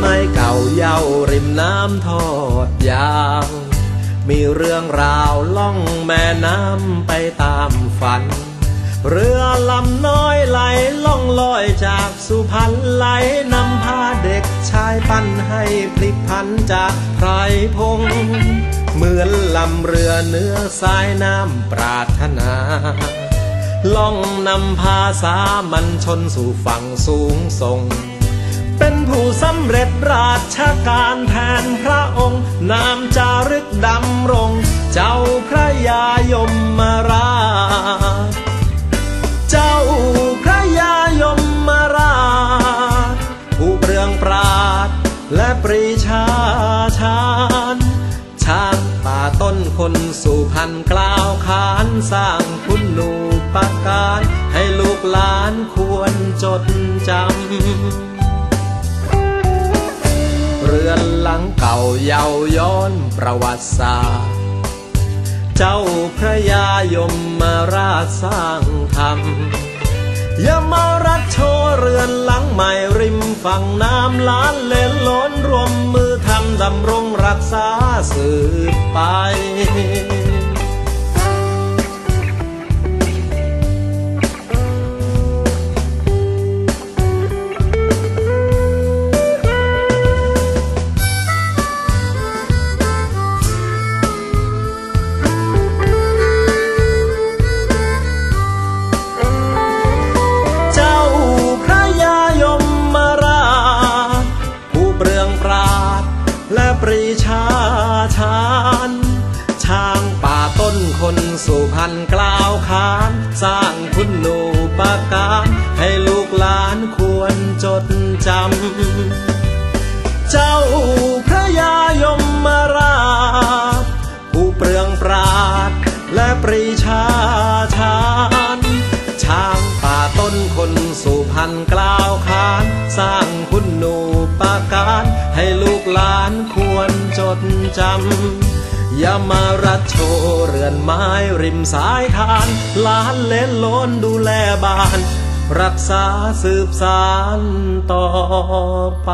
ไม่เกาเย่าริมน้ำทอดยาว มีเรื่องราวล่องแม่น้ำไปตามฝัน เรือลำน้อยไหลล่องลอยจากสุพรรณไหลนำพาเด็กชายปั้นให้พลิกพันจากไพรพง เหมือนลำเรือเนื้อสายน้ำปราถนาล่องนำพาสามัญชนสู่ฝั่งสูงส่ง เป็นผู้สำเร็จราชการแทนพระองค์ นามจารึกดำรง เจ้าพระยายมมาราชเจ้าพระยายมมาราชผู้เปลืองปราดและปรีชาชาญช้างป่าต้นคนสู่พันกล่าวขานสร้างคุณูปการ ให้ลูกหลานควรจดจำ รือนหลังเก่าเยาวย้อนประวัติศาสตร์ เจ้าพระยายมมาราชสร้างธรรมอย่ามารัดโชว์เรือนหลังใหม่ริมฝั่งน้ำล้านเล่นล้นรวมมือทำดำรงรักษาสืบไป คนสุพรรณกล่าวขาน สร้างคุณูปการ ให้ลูกหลานควรจดจำ เจ้าพระยายมมาราช ผู้เปลืองปราดและปรีชาชาญช้างป่าต้นคนสุพรรณกล่าวขาน สร้างคุณูปการ ให้ลูกหลานควรจดจำอย่ามารัดโช รือนไม้ริมสายทานหลานเล่นล้นดูแลบ้าน รักษาสืบสานต่อไป